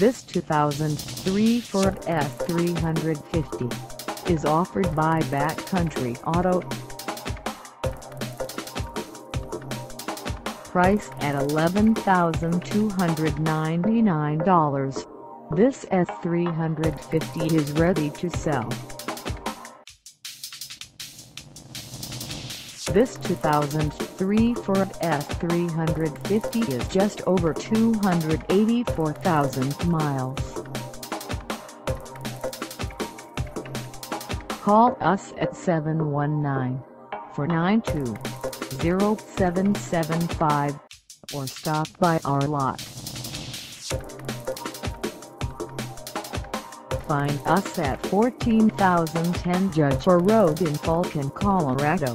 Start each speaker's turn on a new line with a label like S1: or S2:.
S1: This 2003 Ford F350 is offered by Backcountry Auto. Price at $11,299. This F350 is ready to sell. This 2003 Ford F350 is just over 284,000 miles. Call us at 719-492-0775 or stop by our lot. Find us at 14010 Judge Road in Falcon, Colorado